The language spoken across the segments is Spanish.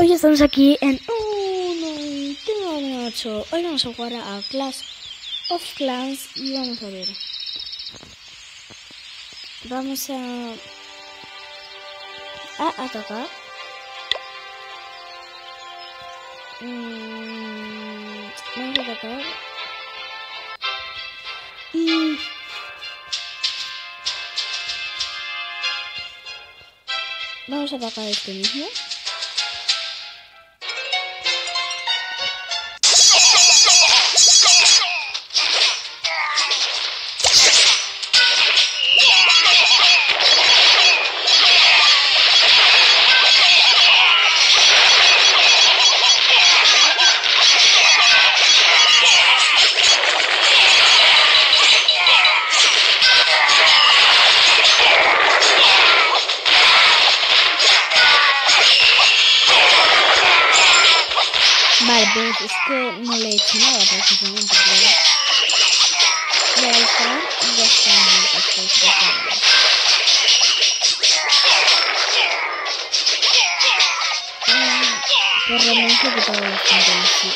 Hoy estamos aquí en 1.8. Hoy vamos a jugar a Clash of Clans y vamos a ver. Vamos a, a atacar. Mm, vamos a atacar. Y vamos a atacar este mismo. Pues es que no le he hecho nada prácticamente, claro. Le voy a disparar y ya está estoy presionando. Mm, Por lo menos he quitado bastante de sí.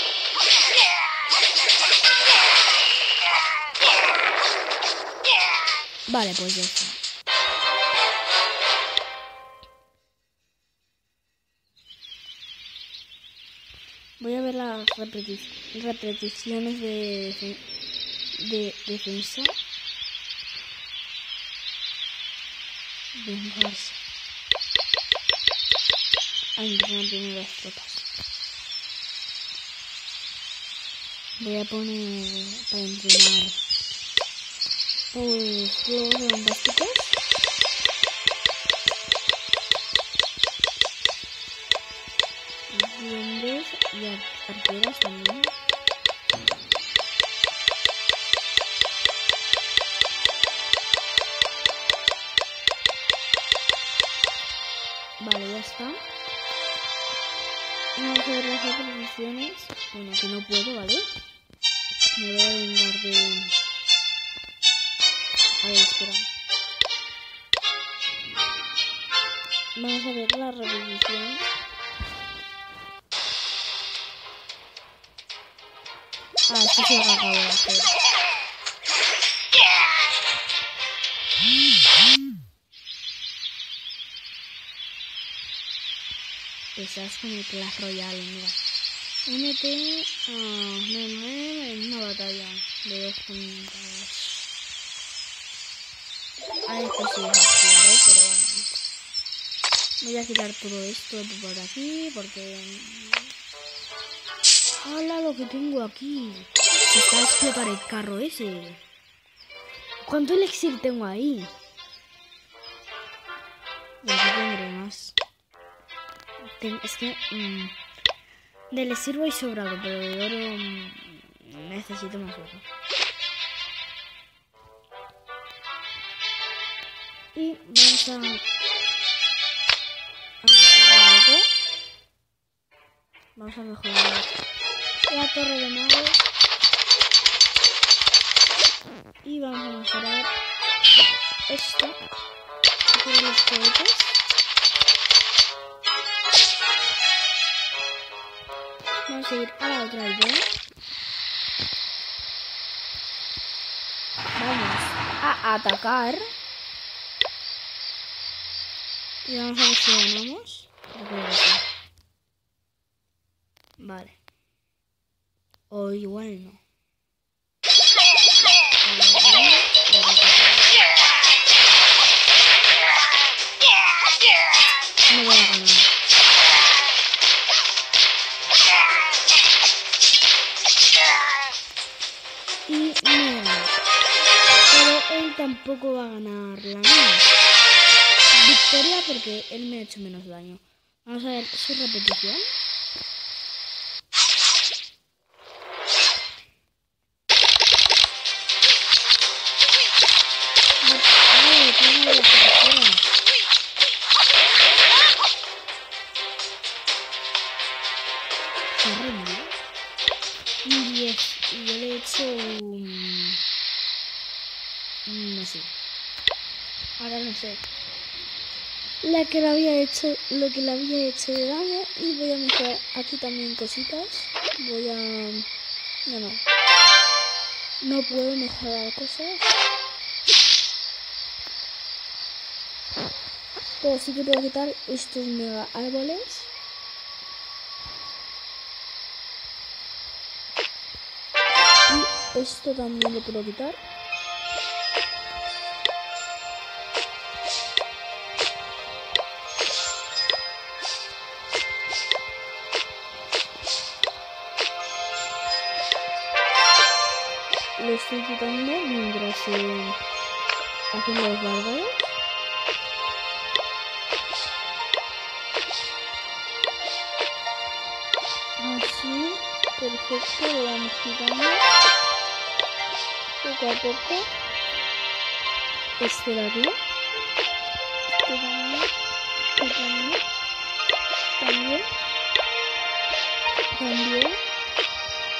Vale, pues ya está. Voy a ver las repeti- repeticiones de, de defensa. Vengarse. A entrenar primero las tropas. Voy a poner para entrenar. Pues globos bombásticos. Vale, ya está. Vamos a ver las otras. Bueno, que no puedo, ¿vale? Me voy a vengar de... A ver, espera. Vamos a ver la repetición. Ah, esto se lo acabo de hacer. Estás con el Clash Royale, mira. Únete a Nene en una batalla de dos contra dos. A esto sí desactivaré, pero voy a quitar todo esto por aquí porque ¡Hala lo que tengo aquí! Está a explotar el carro ese. ¿Cuánto elixir tengo ahí? Y aquí tendré más. Es que... mm, de elixir voy sobrado, pero de oro mm, necesito más oro. Y vamos a... Vamos a mejorar la torre de mago y vamos a mejorar esto por los cohetes ir a la otra aldea vamos a atacar. Y vamos a ver si ganamos. Vale. O igual. No tampoco va a ganar la mía. Victoria porque él me ha hecho menos daño. Vamos a ver su repetición. Ay, tengo la repetición. Qué horrible. Un 10. Y yo le he hecho un... No sé. Ahora no sé. la que le había hecho, lo que le había hecho de daño y voy a mejorar aquí también cositas. Voy a... No, no. No puedo mejorar cosas. Pero sí que puedo quitar estos mega árboles. Y esto también lo puedo quitar. Quitando mientras eh, hacen los bárbaros. Así, perfecto, lo vamos quitando poco a poco. Este de aquí. Este también. Este también. También. También.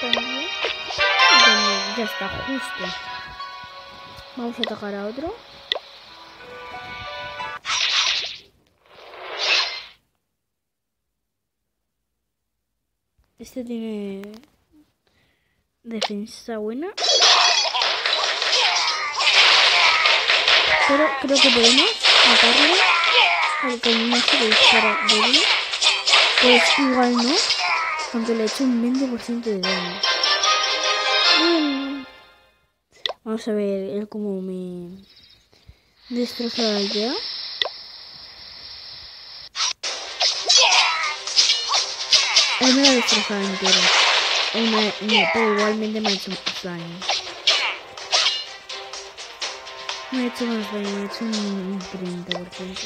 También. Ya está, justo. Vamos a atacar a otro. Este tiene defensa buena. Pero creo que podemos matarlo al cañonazo que dispara débil. Pues igual no, aunque le he hecho un 20% de daño. Bueno. Vamos a ver él como me destroza la aldea. Él me ha destrozado entero. Él me- pero igualmente me ha hecho más daño. Me ha hecho más daño, me ha hecho un 30%.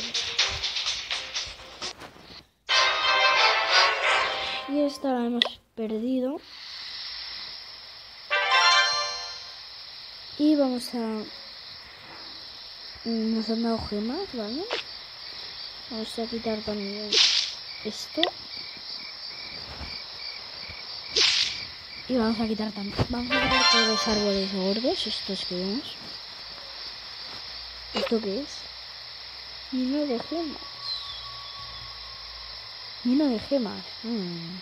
Y esta la hemos perdido. Y vamos a... Nos han dado gemas, ¿vale? Vamos a quitar también esto. Y vamos a quitar también... Vamos a quitar todos los árboles gordos, estos que vemos. ¿Esto qué es? Mino de gemas. Mino de gemas. Mm.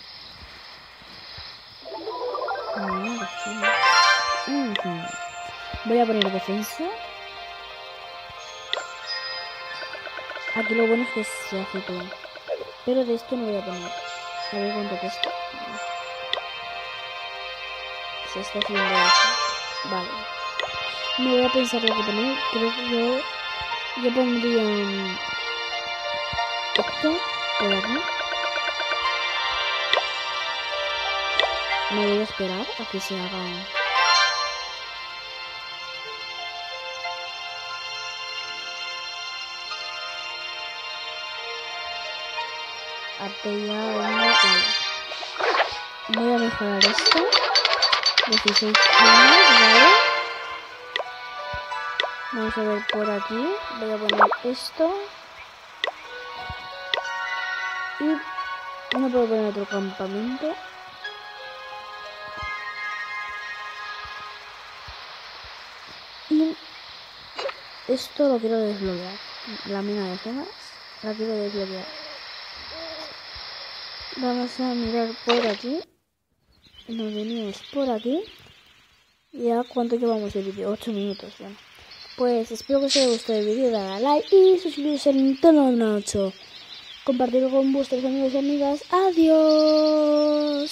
Mino de gemas. Ujú. Voy a poner defensa. Aquí lo bueno es que se hace todo. Pero de esto no voy a poner. A ver cuánto cuesta. Se está haciendo eso. Vale. Me voy a pensar lo que poner. Creo que yo. Yo pondría. mm, Esto por aquí. Me voy a esperar a que se haga. Venga, vale. Voy a mejorar esto. 16 gemas, vale. Vamos a ver por aquí. Voy a poner esto. Y no puedo poner otro campamento. Y esto lo quiero desbloquear. La mina de gemas la quiero desbloquear. Vamos a mirar por aquí. Nos venimos por aquí. Ya cuánto llevamos de vídeo, 8 minutos. Bueno. Pues espero que os haya gustado el vídeo, dale a like y suscribiros al Nintendo 8. Compartirlo con vuestros amigos y amigas. Adiós.